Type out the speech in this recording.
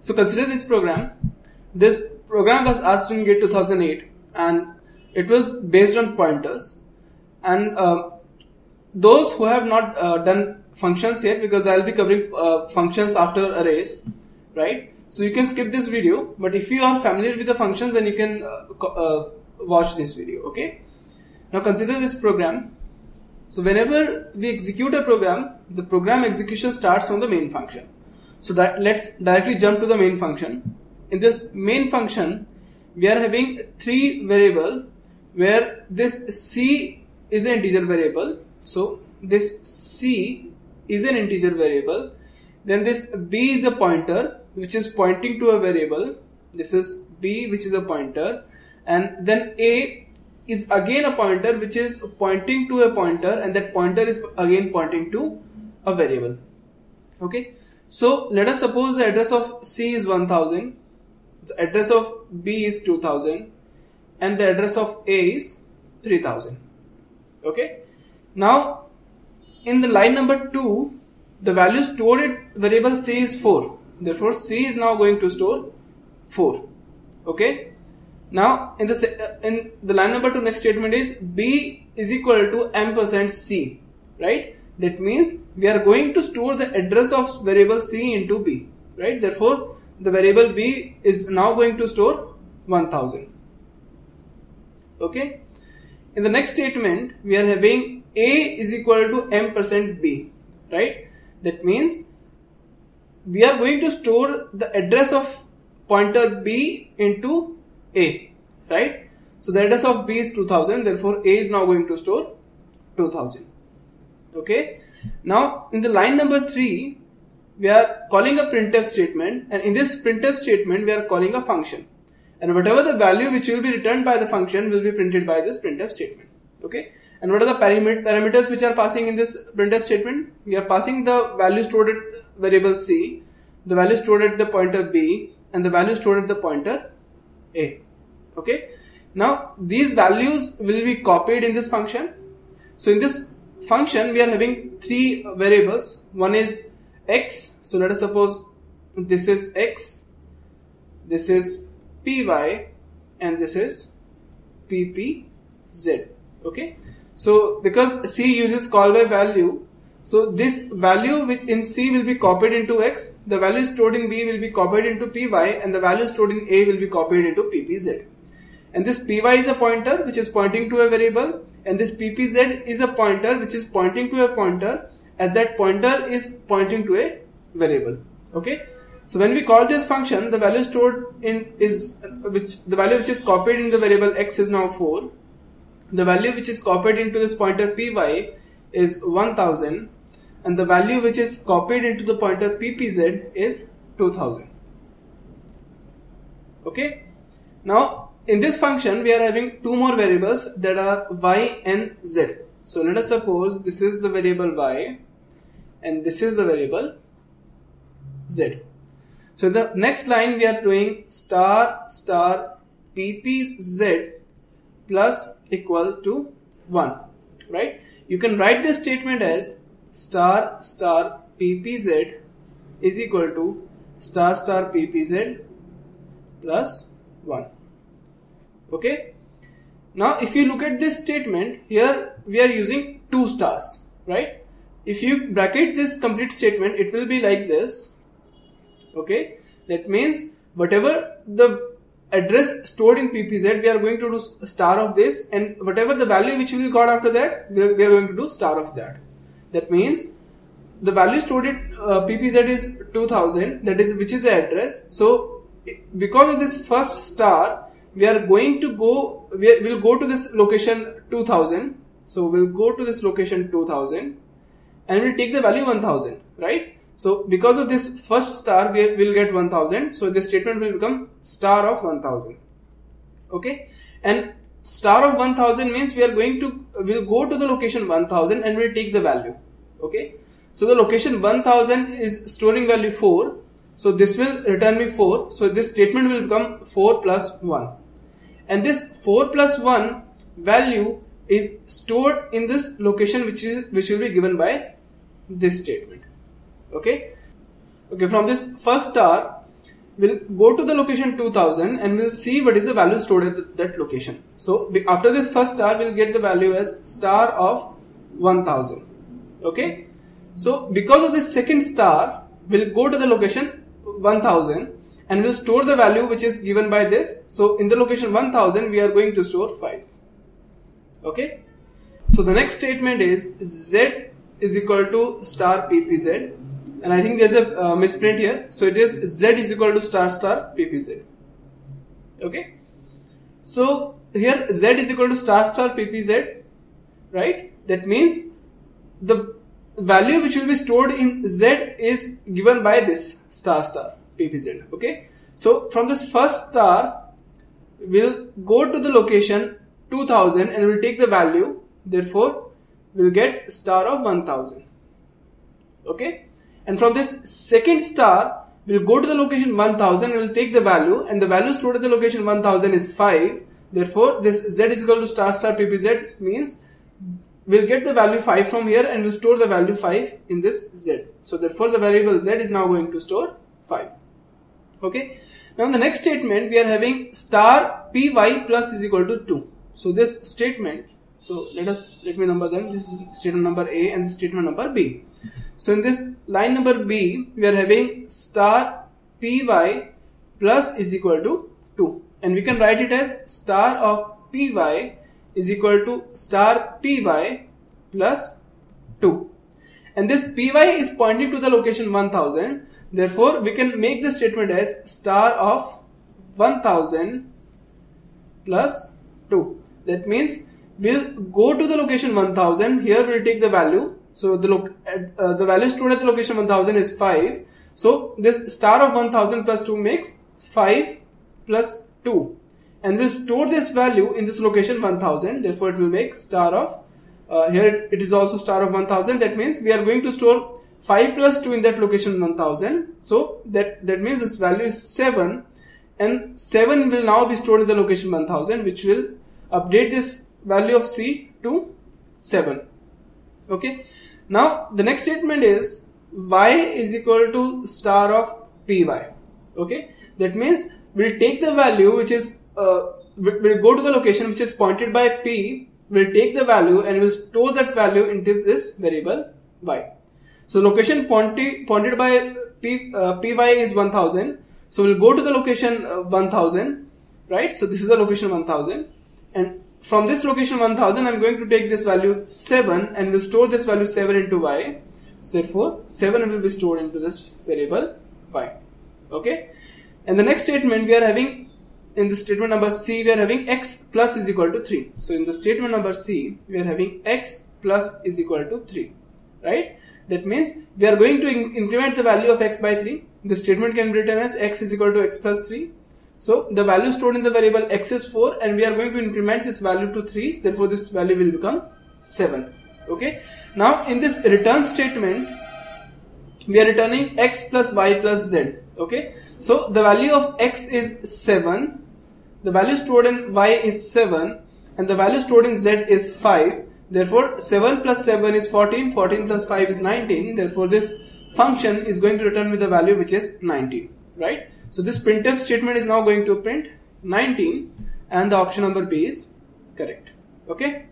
So consider this program. This program was asked in GATE 2008 and it was based on pointers. And uh, those who have not uh, done functions yet, because I'll be covering uh, functions after arrays, right? So you can skip this video, but if you are familiar with the functions, then you can uh, uh, watch this video, okay? Now consider this program. So whenever we execute a program, the program execution starts from the main function. So let's directly jump to the main function. In this main function, we are having three variable where this c is an integer variable. So this c is an integer variable. Then this b is a pointer which is pointing to a variable. This is b which is a pointer and then a is again a pointer which is pointing to a pointer and that pointer is again pointing to a variable okay so let us suppose the address of C is 1000, the address of B is 2000 and the address of A is 3000. Okay. Now in the line number 2 the value stored in variable C is 4. Therefore C is now going to store 4. Okay. Now in the uh, in the line number 2 next statement is B is equal to ampersand C. Right that means we are going to store the address of variable c into b right? Therefore the variable b is now going to store 1000 okay? In the next statement we are having a is equal to ampersand b right? That means we are going to store the address of pointer b into a right? So the address of b is 2000 therefore a is now going to store 2000 okay? Now in the line number 3 we are calling a printf statement and in this printf statement we are calling a function. And whatever the value which will be returned by the function will be printed by this printf statement. Okay? And what are the parameters which are passing in this printf statement? We are passing the value stored at variable c the value stored at the pointer b and the value stored at the pointer a. Okay? Now these values will be copied in this function. So in this function we are having three variables. One is x so let us suppose this is x this is py and this is ppz okay? So because c uses call by value so this value which in c will be copied into x the value stored in b will be copied into py and the value stored in a will be copied into ppz and this py is a pointer which is pointing to a variable and this ppz is a pointer which is pointing to a pointer. And that pointer is pointing to a variable. Okay? So when we call this function the value stored in is which the value which is copied in the variable x is now 4 the value which is copied into this pointer py is 1000 and the value which is copied into the pointer ppz is 2000 okay? Now in this function we are having two more variables that are y and z. So let us suppose this is the variable y and this is the variable z. So the next line we are doing star star ppz plus equal to 1 right? You can write this statement as star star ppz is equal to star star ppz plus 1 okay? Now if you look at this statement here we are using two stars right? If you bracket this complete statement it will be like this. Okay? That means whatever the address stored in ppz we are going to do star of this and whatever the value which we got after that we are, going to do star of that. That means the value stored in uh, ppz is 2000 that is which is the address. So because of this first star we are going to go we will go to this location 2000 so we'll go to this location 2000 and we'll take the value 1000 right? So because of this first star we will get 1000 so this statement will become star of 1000 okay? And star of 1000 means we are going to we'll go to the location 1000 and we'll take the value. Okay? So the location 1000 is storing value 4 so this will return me 4. So this statement will become 4 plus 1. And this 4 plus 1 value is stored in this location which is which will be given by this statement. Okay. Okay, from this first star, we'll go to the location 2000 and we'll see what is the value stored at that location. So after this first star, we'll get the value as star of 1000. Okay. So because of this second star, we'll go to the location 1000 and we'll store the value which is given by this. So in the location 1000, we are going to store 5. Okay. So the next statement is z is equal to star ppz and I think there's a uh, misprint here. So it is z is equal to star star ppz. Okay. So here z is equal to star star ppz, right? That means the value which will be stored in z is given by this star star ppz. Okay. So from this first star, we'll go to the location 2000 and we'll take the value. Therefore, we'll get star of 1000. Okay and from this second star we'll go to the location 1000 and we'll take the value and the value stored at the location 1000 is 5 therefore this z is equal to star star ppz means we'll get the value 5 from here and we'll store the value 5 in this z so therefore the variable z is now going to store 5 okay now in the next statement we are having star py plus is equal to 2 so this statement so let us let me number them this is statement number a and this statement number b so in this line number B, we are having star Py plus is equal to 2. And we can write it as star of Py is equal to star Py plus 2. And this Py is pointing to the location 1000. Therefore, we can make the statement as star of 1000 plus 2. That means we'll go to the location 1000. Here we'll take the value so the look uh, the value stored at the location 1000 is 5. So this star of 1000 plus 2 makes 5 plus 2. And we'll store this value in this location 1000. Therefore it will make star of, uh, here it, it is also star of 1000. That means we are going to store 5 plus 2 in that location 1000. So that, that means its value is 7. And 7 will now be stored in the location 1000 which will update this value of C to 7. Okay. Now the next statement is y is equal to star of py. Okay, that means we'll take the value which is uh, we'll go to the location which is pointed by p. We'll take the value and we'll store that value into this variable y. So location pointed by p uh, py is 1000. So we'll go to the location uh, 1000, right? So this is the location 1000, and from this location 1000 I'm going to take this value 7 and will store this value 7 into y so therefore 7 will be stored into this variable y okay and the next statement we are having in the statement number C we are having x plus is equal to 3 so in the statement number C we are having x plus is equal to 3 right? That means we are going to in increment the value of x by 3 the statement can be written as x is equal to x plus 3 so the value stored in the variable x is 4 and we are going to increment this value to 3 therefore this value will become 7 okay? Now in this return statement we are returning x plus y plus z okay? So the value of x is 7 the value stored in y is 7 and the value stored in z is 5 therefore 7 plus 7 is 14 14 plus 5 is 19 therefore this function is going to return with the value which is 19 right so this printf statement is now going to print 19 and the option number B is correct. Okay.